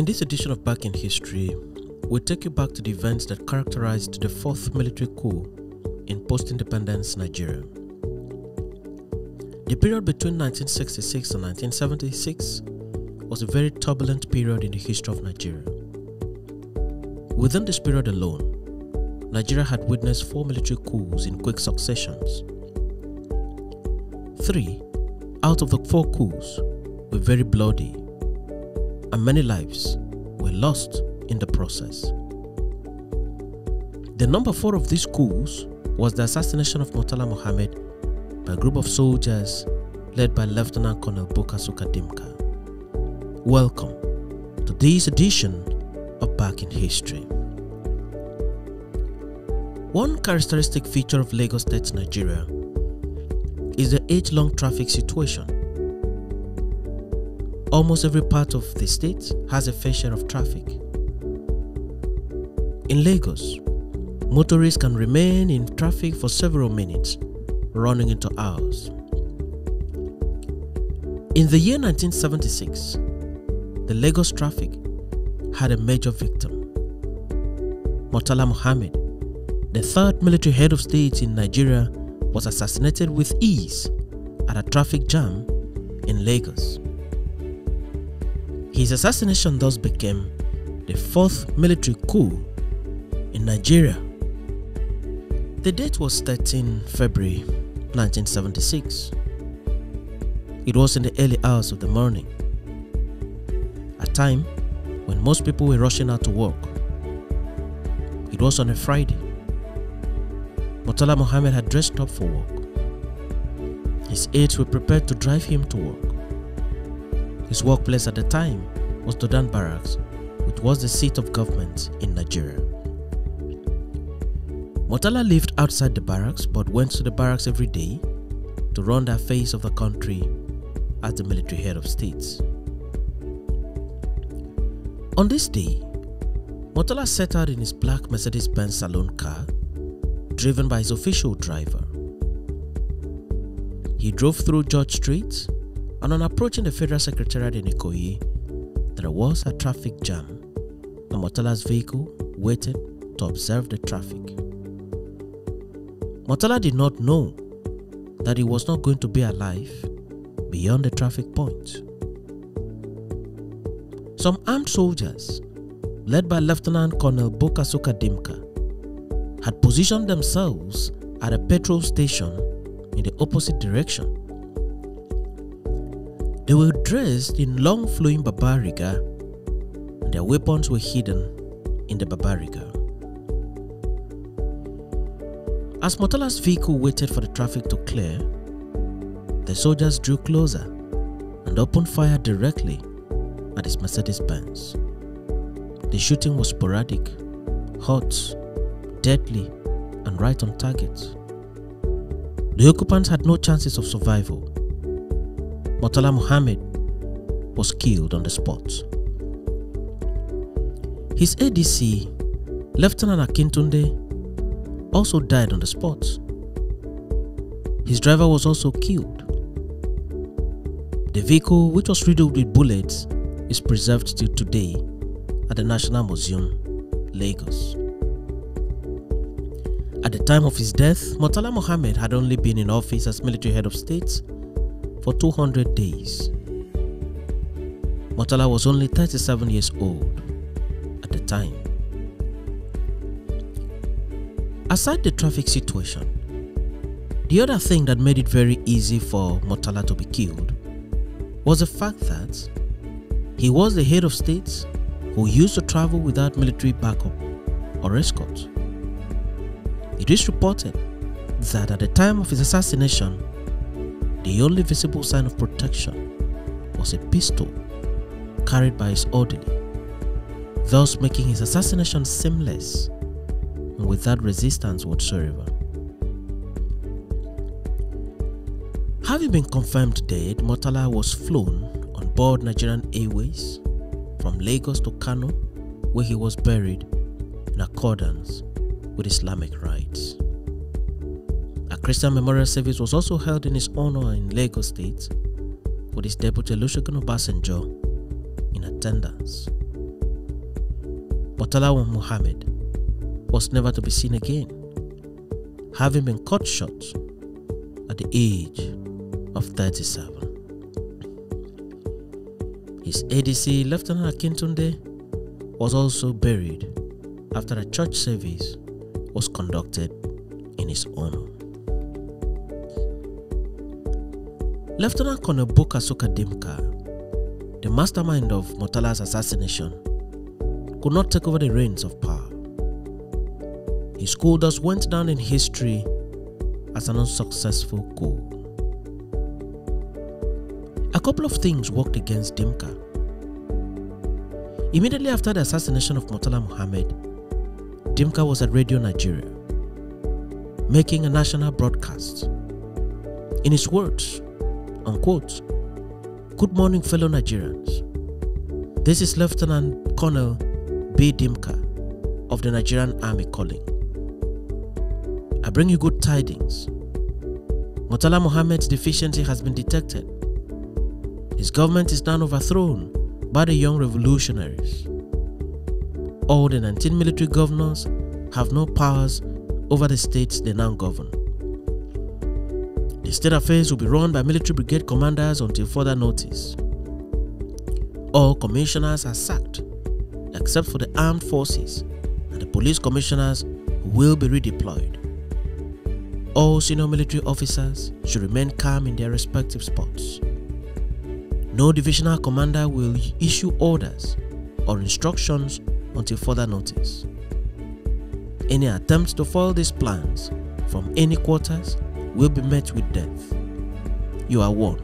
In this edition of Back in History, we'll take you back to the events that characterized the fourth military coup in post independence Nigeria. The period between 1966 and 1976 was a very turbulent period in the history of Nigeria. Within this period alone, Nigeria had witnessed four military coups in quick successions. Three out of the four coups were very bloody, and many lives were lost in the process. The number four of these coups was the assassination of Murtala Mohammed by a group of soldiers led by Lieutenant Colonel Buka Suka Dimka. Welcome to this edition of Back in History. One characteristic feature of Lagos State, Nigeria is the age long traffic situation. Almost every part of the state has a fair share of traffic. In Lagos, motorists can remain in traffic for several minutes, running into hours. In the year 1976, the Lagos traffic had a major victim. Murtala Mohammed, the third military head of state in Nigeria, was assassinated with ease at a traffic jam in Lagos. His assassination thus became the fourth military coup in Nigeria. The date was 13 February 1976. It was in the early hours of the morning, a time when most people were rushing out to work. It was on a Friday. Murtala Mohammed had dressed up for work. His aides were prepared to drive him to work. His workplace at the time was Dodan Barracks, which was the seat of government in Nigeria. Murtala lived outside the barracks but went to the barracks every day to run the affairs of the country as the military head of states. On this day, Murtala set out in his black Mercedes Benz saloon car, driven by his official driver. He drove through George Street, and on approaching the Federal Secretariat in Ikoyi, there was a traffic jam, and Murtala's vehicle waited to observe the traffic. Murtala did not know that he was not going to be alive beyond the traffic point. Some armed soldiers, led by Lieutenant Colonel Buka Suka Dimka, had positioned themselves at a petrol station in the opposite direction. They were dressed in long flowing babariga and their weapons were hidden in the babariga. As Murtala's vehicle waited for the traffic to clear, the soldiers drew closer and opened fire directly at his Mercedes Benz. The shooting was sporadic, hot, deadly, and right on target. The occupants had no chances of survival. Murtala Muhammad was killed on the spot. His ADC, Lieutenant Akintunde, also died on the spot. His driver was also killed. The vehicle, which was riddled with bullets, is preserved till today at the National Museum, Lagos. At the time of his death, Murtala Mohammed had only been in office as military head of state for 200 days. Murtala was only 37 years old at the time. Aside the traffic situation, the other thing that made it very easy for Murtala to be killed was the fact that he was the head of state who used to travel without military backup or escort. It is reported that at the time of his assassination, the only visible sign of protection was a pistol carried by his orderly, thus making his assassination seamless and without resistance whatsoever. Having been confirmed dead, Murtala was flown on board Nigerian Airways from Lagos to Kano, where he was buried in accordance with Islamic rites. Christian memorial service was also held in his honor in Lagos State, with his deputy Olusegun Obasanjo in attendance. But Murtala Muhammad was never to be seen again, having been cut short at the age of 37. His ADC, Lieutenant Akintunde, was also buried after a church service was conducted in his honor. Lieutenant Colonel Buka Suka Dimka, the mastermind of Murtala's assassination, could not take over the reins of power. His coup thus went down in history as an unsuccessful coup. A couple of things worked against Dimka. Immediately after the assassination of Murtala Muhammad, Dimka was at Radio Nigeria, making a national broadcast. In his words, unquote, Good morning, fellow Nigerians. This is Lieutenant Colonel B. Dimka of the Nigerian Army calling. I bring you good tidings. Murtala Mohammed's deficiency has been detected. His government is now overthrown by the young revolutionaries. All the 19 military governors have no powers over the states they now govern. The state affairs will be run by military brigade commanders until further notice. All commissioners are sacked, except for the armed forces and the police commissioners will be redeployed. All senior military officers should remain calm in their respective spots. No divisional commander will issue orders or instructions until further notice. Any attempts to foil these plans from any quarters will be met with death. You are warned.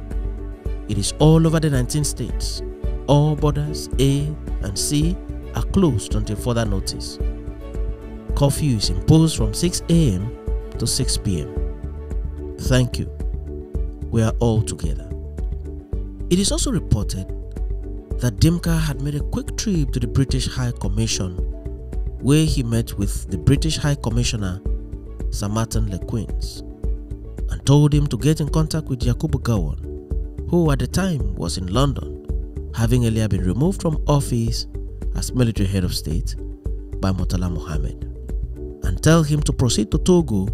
It is all over the 19 states. All borders A and C are closed until further notice. Curfew is imposed from 6 a.m. to 6 p.m. Thank you. We are all together. It is also reported that Dimka had made a quick trip to the British High Commission where he met with the British High Commissioner Sir Martin Le Quesne and told him to get in contact with Yakubu Gowon, who at the time was in London, having earlier been removed from office as military head of state by Murtala Muhammad, and tell him to proceed to Togo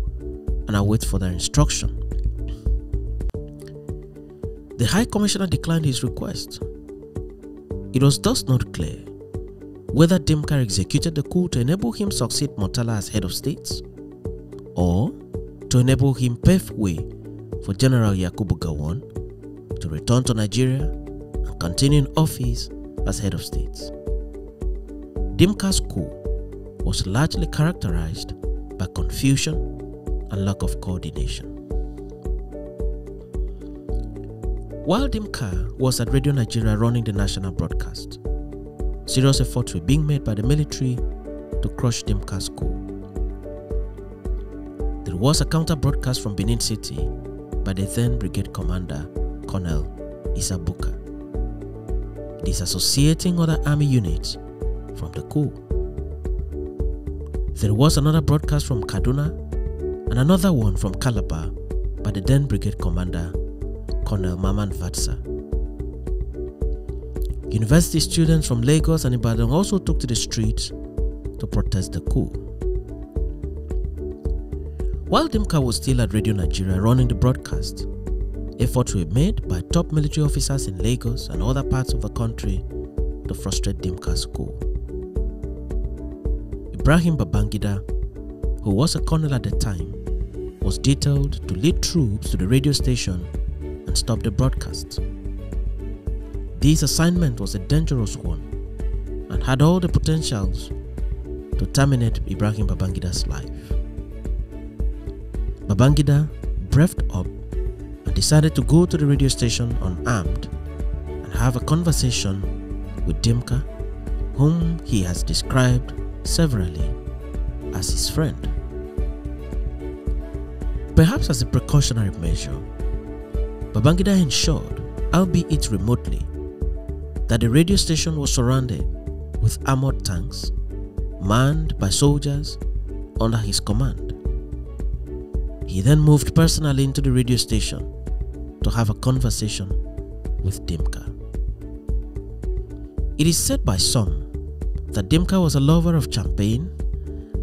and await further instruction. The High Commissioner declined his request. It was thus not clear whether Dimka executed the coup to enable him succeed Murtala as head of state, or to enable him pave way for General Yakubu Gowon to return to Nigeria and continue in office as head of state. Dimka's coup was largely characterized by confusion and lack of coordination. While Dimka was at Radio Nigeria running the national broadcast, serious efforts were being made by the military to crush Dimka's coup. There was a counter broadcast from Benin City by the then brigade commander, Colonel Isabuka, disassociating other army units from the coup. There was another broadcast from Kaduna and another one from Calabar by the then brigade commander, Colonel Mamman Vatsa. University students from Lagos and Ibadan also took to the streets to protest the coup. While Dimka was still at Radio Nigeria running the broadcast, efforts were made by top military officers in Lagos and other parts of the country to frustrate Dimka's coup. Ibrahim Babangida, who was a colonel at the time, was detailed to lead troops to the radio station and stop the broadcast. This assignment was a dangerous one and had all the potentials to terminate Ibrahim Babangida's life. Babangida breathed up and decided to go to the radio station unarmed and have a conversation with Dimka, whom he has described severally as his friend. Perhaps as a precautionary measure, Babangida ensured, albeit remotely, that the radio station was surrounded with armored tanks manned by soldiers under his command. He then moved personally into the radio station to have a conversation with Dimka. It is said by some that Dimka was a lover of champagne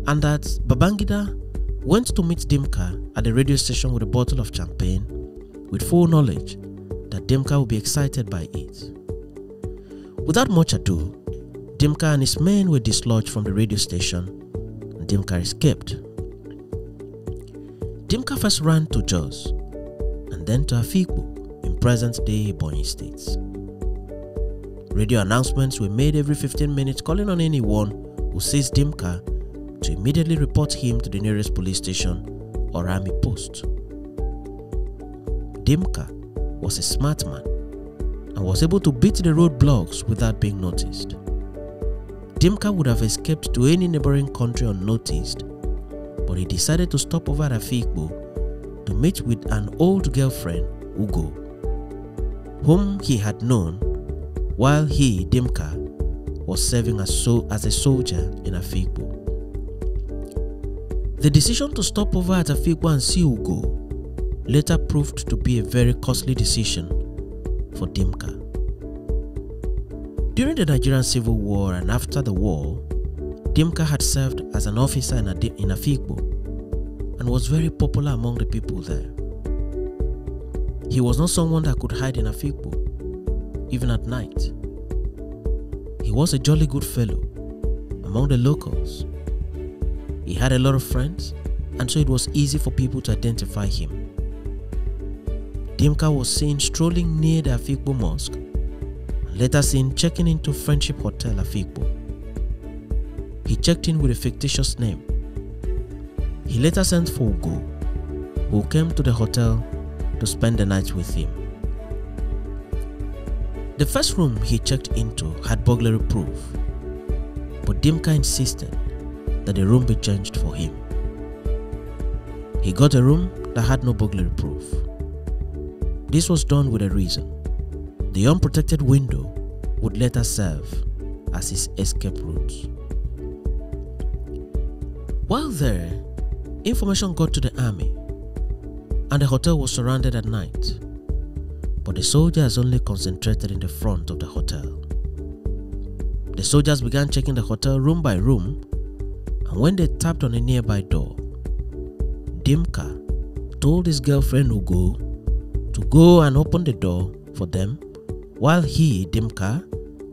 and that Babangida went to meet Dimka at the radio station with a bottle of champagne with full knowledge that Dimka would be excited by it. Without much ado, Dimka and his men were dislodged from the radio station and Dimka escaped. Dimka first ran to Jos and then to Afikpo in present-day Ebonyi states. Radio announcements were made every 15 minutes calling on anyone who sees Dimka to immediately report him to the nearest police station or army post. Dimka was a smart man and was able to beat the roadblocks without being noticed. Dimka would have escaped to any neighboring country unnoticed, but he decided to stop over at Afikpo to meet with an old girlfriend, Ugo, whom he had known while he, Dimka, was serving as, so, as a soldier in Afikpo. The decision to stop over at Afikpo and see Ugo later proved to be a very costly decision for Dimka. During the Nigerian Civil War and after the war, Dimka had served as an officer in, in Afikpo and was very popular among the people there. He was not someone that could hide in Afikpo, even at night. He was a jolly good fellow among the locals. He had a lot of friends, and so it was easy for people to identify him. Dimka was seen strolling near the Afikpo Mosque and later seen checking into Friendship Hotel Afikpo. He checked in with a fictitious name. He later sent for Ugo, who came to the hotel to spend the night with him. The first room he checked into had burglary proof, but Dimka insisted that the room be changed for him. He got a room that had no burglary proof. This was done with a reason. The unprotected window would later serve as his escape route. While there, information got to the army and the hotel was surrounded at night. But the soldiers only concentrated in the front of the hotel. The soldiers began checking the hotel room by room, and when they tapped on a nearby door, Dimka told his girlfriend Ugo to go and open the door for them while he, Dimka,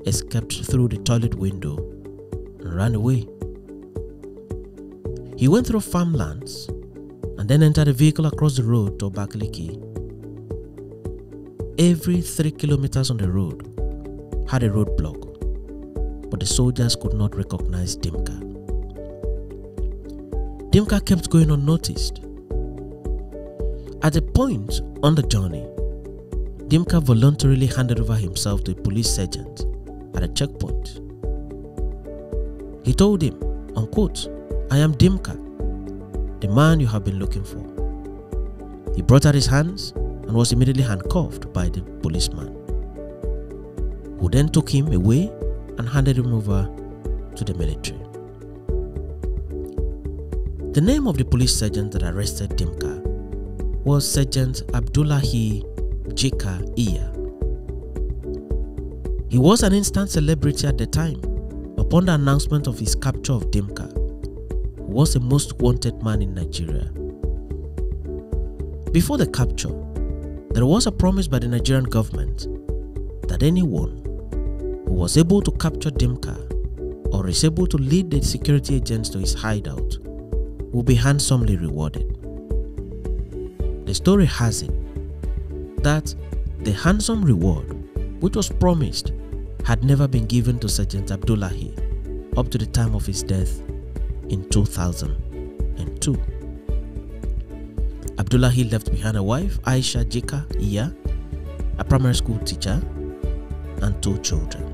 escaped through the toilet window and ran away. He went through farmlands and then entered a vehicle across the road to Abakaliki. Every three kilometers on the road had a roadblock, but the soldiers could not recognize Dimka. Dimka kept going unnoticed. At a point on the journey, Dimka voluntarily handed over himself to a police sergeant at a checkpoint. He told him, unquote, I am Dimka, the man you have been looking for. He brought out his hands and was immediately handcuffed by the policeman, who then took him away and handed him over to the military. The name of the police sergeant that arrested Dimka was Sergeant Abdullahi Jika Iya. He was an instant celebrity at the time upon the announcement of his capture of Dimka, was the most wanted man in Nigeria. Before the capture, there was a promise by the Nigerian government that anyone who was able to capture Dimka or is able to lead the security agents to his hideout will be handsomely rewarded. The story has it that the handsome reward which was promised had never been given to Sergeant Abdullahi up to the time of his death in 2002. Abdullahi left behind a wife, Aisha Jika Iya, a primary school teacher, and two children.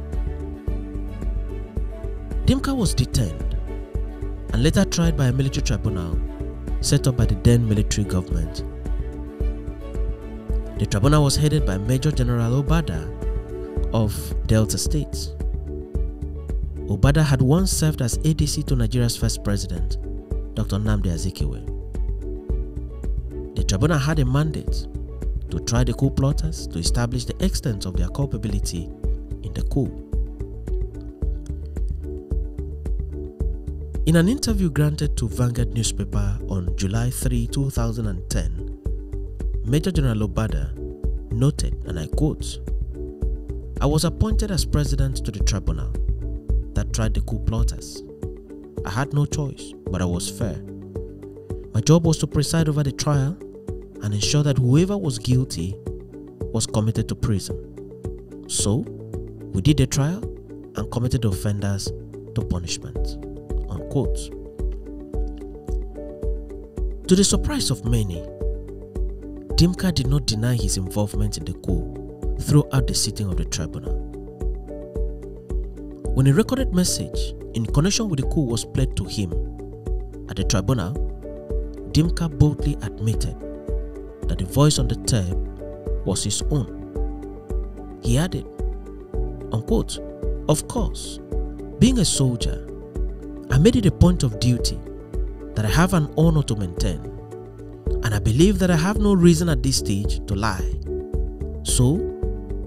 Dimka was detained and later tried by a military tribunal set up by the then military government. The tribunal was headed by Major General Obada of Delta State. Obada had once served as ADC to Nigeria's first president, Dr. Nnamdi Azikiwe. The tribunal had a mandate to try the coup plotters to establish the extent of their culpability in the coup. In an interview granted to Vanguard newspaper on July 3, 2010, Major General Obada noted, and I quote, I was appointed as president to the tribunal that tried the coup plotters. I had no choice, but I was fair. My job was to preside over the trial and ensure that whoever was guilty was committed to prison. So, we did the trial and committed the offenders to punishment. Unquote. To the surprise of many, Dimka did not deny his involvement in the coup throughout the sitting of the tribunal. When a recorded message in connection with the coup was played to him at the tribunal, Dimka boldly admitted that the voice on the tape was his own. He added, unquote, Of course, being a soldier, I made it a point of duty that I have an honor to maintain, and I believe that I have no reason at this stage to lie. So,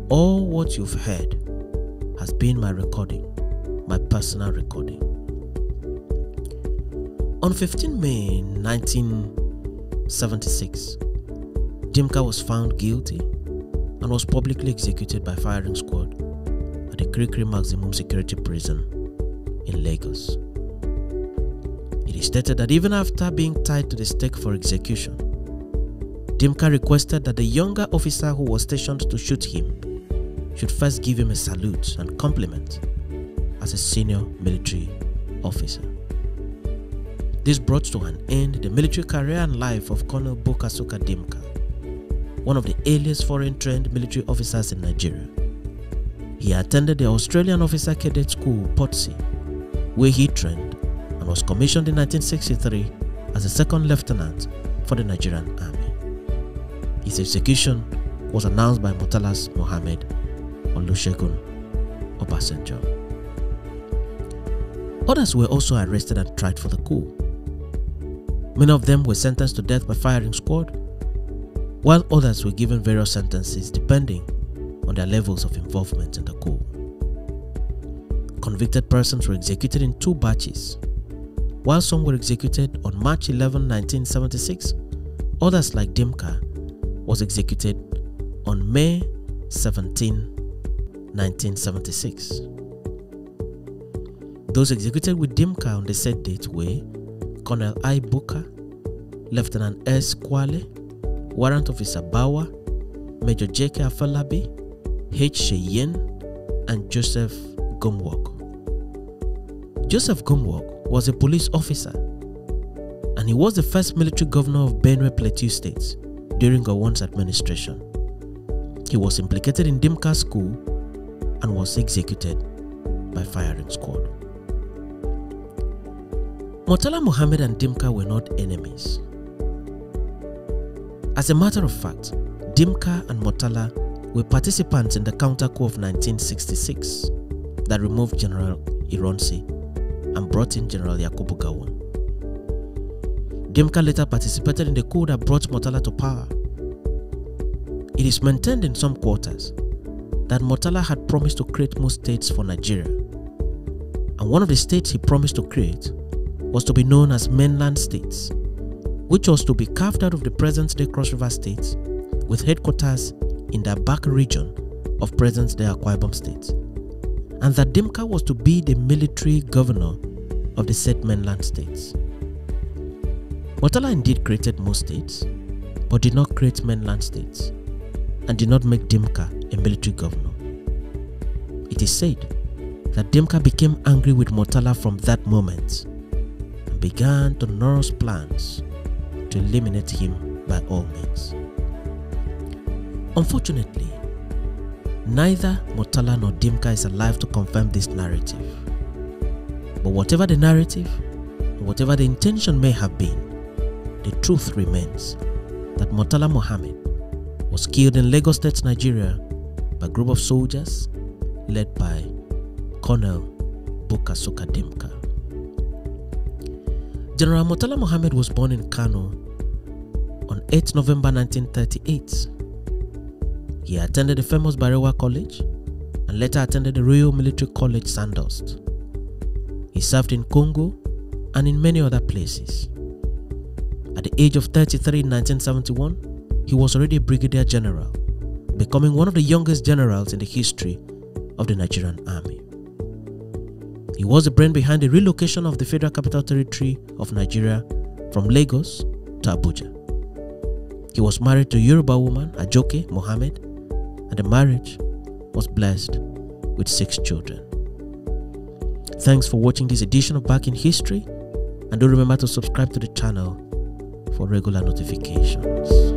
all what you've heard has been my recording, my personal recording. On 15 May 1976, Dimka was found guilty and was publicly executed by firing squad at the Kirikiri Maximum Security Prison in Lagos. It is stated that even after being tied to the stake for execution, Dimka requested that the younger officer who was stationed to shoot him should first give him a salute and compliment as a senior military officer. This brought to an end the military career and life of Colonel Buka Suka Dimka, one of the earliest foreign trained military officers in Nigeria. He attended the Australian Officer Cadet School, Portsea, where he trained and was commissioned in 1963 as a second lieutenant for the Nigerian Army. His execution was announced by Murtala Mohammed Olusegun Obasanjo. Others were also arrested and tried for the coup. Many of them were sentenced to death by firing squad, while others were given various sentences depending on their levels of involvement in the coup. Convicted persons were executed in two batches. While some were executed on March 11, 1976, others like Dimka was executed on May 17, 1976. Those executed with Dimka on the said date were Colonel I. Booker, Lieutenant S. Kwale, Warrant Officer Bawa, Major J.K. Afolabi, H. Sheyin, and Joseph Gomwalk. Joseph Gomwalk was a police officer and he was the first military governor of Benue Plateau State during Gowon's administration. He was implicated in Dimka's coup and was executed by firing squad. Murtala Mohammed and Dimka were not enemies. As a matter of fact, Dimka and Murtala were participants in the counter coup of 1966 that removed General Ironsi and brought in General Yakubu Gowon. Dimka later participated in the coup that brought Murtala to power. It is maintained in some quarters that Murtala had promised to create more states for Nigeria. And one of the states he promised to create was to be known as mainland states, which was to be carved out of the present-day Cross River states with headquarters in the back region of present-day Akwa Ibom state, and that Dimka was to be the military governor of the said mainland states. Murtala indeed created most states, but did not create mainland states, and did not make Dimka a military governor. It is said that Dimka became angry with Murtala from that moment and began to nurse plans to eliminate him by all means. Unfortunately, neither Murtala nor Dimka is alive to confirm this narrative. But whatever the narrative, whatever the intention may have been, the truth remains that Murtala Mohammed was killed in Lagos State, Nigeria a group of soldiers led by Colonel Buka Suka Dimka. General Murtala Mohammed was born in Kano on 8 November 1938. He attended the famous Barewa College and later attended the Royal Military College Sandhurst. He served in Congo and in many other places. At the age of 33 in 1971, he was already a brigadier general, becoming one of the youngest generals in the history of the Nigerian army. He was the brain behind the relocation of the Federal Capital Territory of Nigeria from Lagos to Abuja. He was married to Yoruba woman, Ajoke Mohammed, and the marriage was blessed with six children. Thanks for watching this edition of Back in History and don't remember to subscribe to the channel for regular notifications.